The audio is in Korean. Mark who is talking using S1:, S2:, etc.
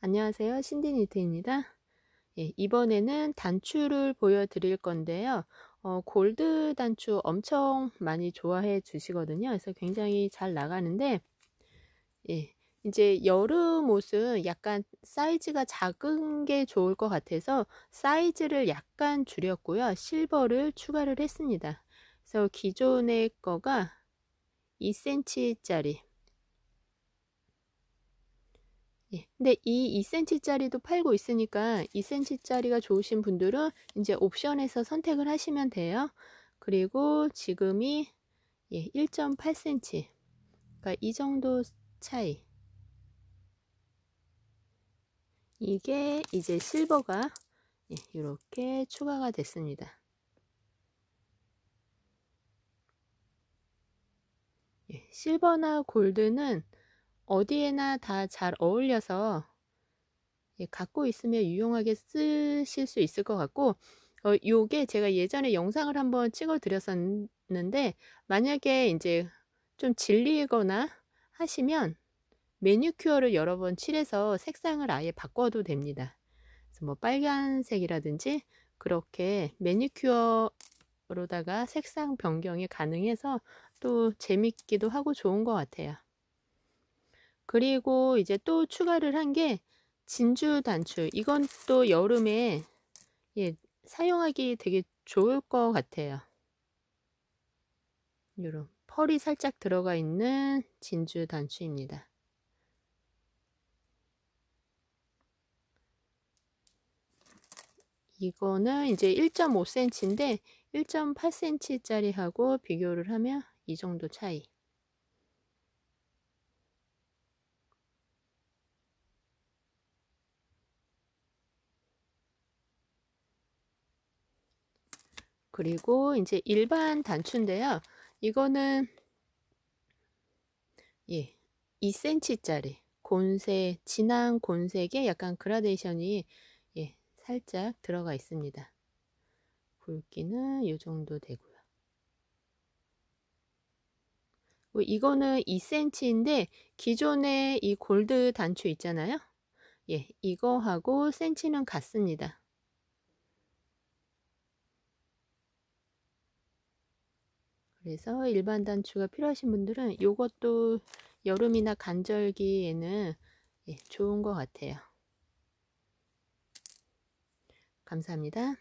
S1: 안녕하세요. 신디니트입니다. 예, 이번에는 단추를 보여드릴 건데요. 어, 골드 단추 엄청 많이 좋아해 주시거든요. 그래서 굉장히 잘 나가는데, 예, 이제 여름 옷은 약간 사이즈가 작은 게 좋을 것 같아서 사이즈를 약간 줄였고요. 실버를 추가를 했습니다. 그래서 기존의 거가 2cm짜리 예. 근데 이 2cm짜리도 팔고 있으니까 2cm짜리가 좋으신 분들은 이제 옵션에서 선택을 하시면 돼요. 그리고 지금이 예, 1.8cm. 그러니까 이 정도 차이. 이게 이제 실버가 예, 이렇게 추가가 됐습니다. 예, 실버나 골드는 어디에나 다 잘 어울려서 예, 갖고 있으면 유용하게 쓰실 수 있을 것 같고 어, 요게 제가 예전에 영상을 한번 찍어 드렸었는데 만약에 이제 좀 질리거나 하시면 매니큐어를 여러 번 칠해서 색상을 아예 바꿔도 됩니다. 그래서 뭐 빨간색이라든지 그렇게 매니큐어로다가 색상 변경이 가능해서 또 재밌기도 하고 좋은 것 같아요. 그리고 이제 또 추가를 한 게 진주 단추. 이건 또 여름에 예, 사용하기 되게 좋을 것 같아요. 이런 펄이 살짝 들어가 있는 진주 단추입니다. 이거는 이제 1.5cm인데 1.8cm짜리하고 비교를 하면 이 정도 차이. 그리고 이제 일반 단추인데요. 이거는 예, 2cm짜리 곤색, 진한 곤색에 약간 그라데이션이 예, 살짝 들어가 있습니다. 굵기는 이 정도 되고요. 이거는 2cm인데 기존의 이 골드 단추 있잖아요. 예, 이거하고 센치는 같습니다. 그래서 일반 단추가 필요하신 분들은 이것도 여름이나 간절기에는 예, 좋은 것 같아요. 감사합니다.